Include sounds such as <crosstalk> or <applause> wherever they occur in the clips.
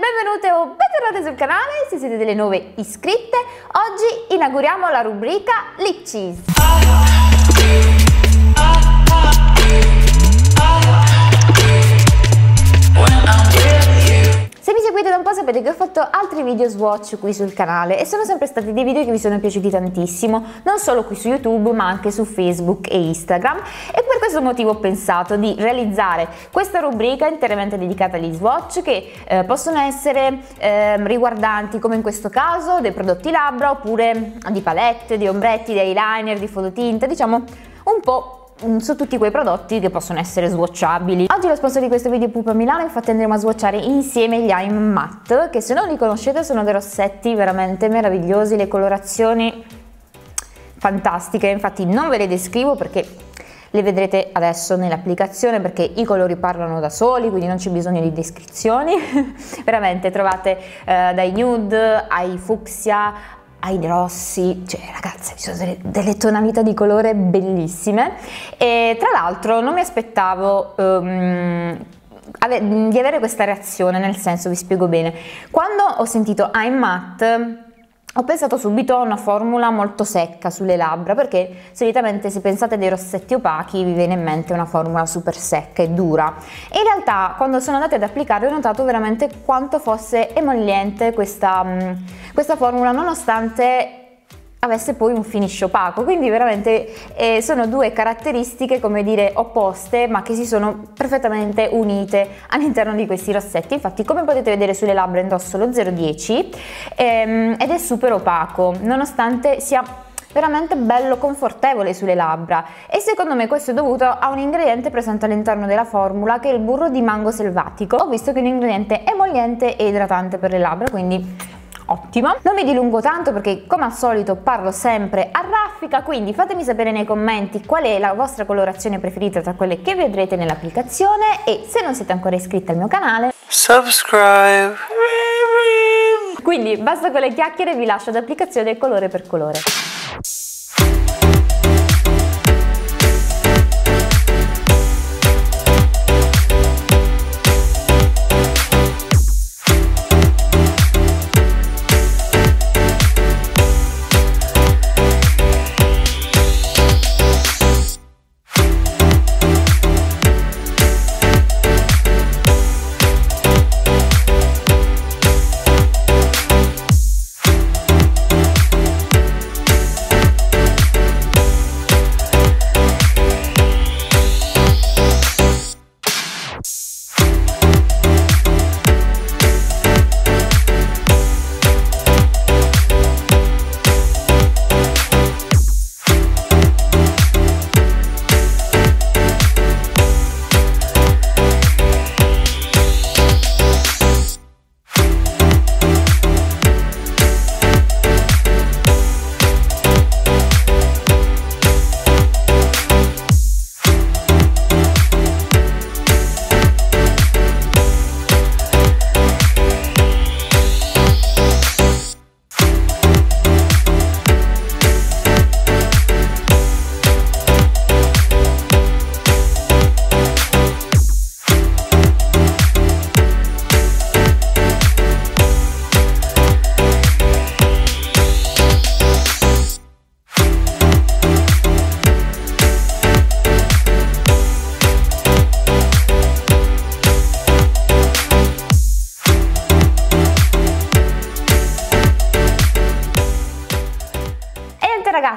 benvenute o bentornate sul canale se siete delle nuove iscritte. Oggi inauguriamo la rubrica Lip Cheese. Ho fatto altri video swatch qui sul canale e sono sempre stati dei video che vi sono piaciuti tantissimo, non solo qui su YouTube ma anche su Facebook e Instagram. E per questo motivo ho pensato di realizzare questa rubrica interamente dedicata agli swatch che eh, possono essere eh, riguardanti come in questo caso dei prodotti labbra oppure di palette, di ombretti, di eyeliner, di fondotinta, diciamo un po' su tutti quei prodotti che possono essere swatchabili. Oggi lo sponsor di questo video è Pupa Milano, infatti andremo a swatchare insieme gli Eye Matte, che se non li conoscete sono dei rossetti veramente meravigliosi, le colorazioni fantastiche, infatti non ve le descrivo perché le vedrete adesso nell'applicazione perché i colori parlano da soli, quindi non c'è bisogno di descrizioni. <laughs> Veramente trovate eh, dai nude ai fucsia ai rossi, cioè ragazze ci sono delle, delle, tonalità di colore bellissime. E tra l'altro non mi aspettavo um, di avere questa reazione, nel senso vi spiego bene, quando ho sentito I'm matte ho pensato subito a una formula molto secca sulle labbra perché solitamente se pensate dei rossetti opachi vi viene in mente una formula super secca e dura. E in realtà quando sono andata ad applicare ho notato veramente quanto fosse emolliente questa, questa formula nonostante avesse poi un finish opaco, quindi veramente eh, sono due caratteristiche come dire opposte ma che si sono perfettamente unite all'interno di questi rossetti, infatti come potete vedere sulle labbra indosso lo 010 ehm, ed è super opaco nonostante sia veramente bello confortevole sulle labbra. E secondo me questo è dovuto a un ingrediente presente all'interno della formula che è il burro di mango selvatico. Ho visto che è un ingrediente emolliente e idratante per le labbra quindi ottima. Non mi dilungo tanto perché come al solito parlo sempre a raffica, quindi fatemi sapere nei commenti qual è la vostra colorazione preferita tra quelle che vedrete nell'applicazione e se non siete ancora iscritti al mio canale, subscribe! Quindi basta con le chiacchiere, vi lascio ad applicazione colore per colore.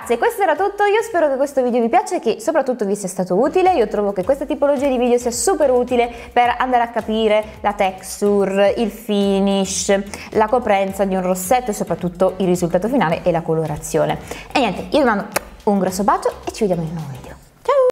Ragazze questo era tutto, io spero che questo video vi piaccia e che soprattutto vi sia stato utile, io trovo che questa tipologia di video sia super utile per andare a capire la texture, il finish, la coprenza di un rossetto e soprattutto il risultato finale e la colorazione. E niente, io vi mando un grosso bacio e ci vediamo in un nuovo video.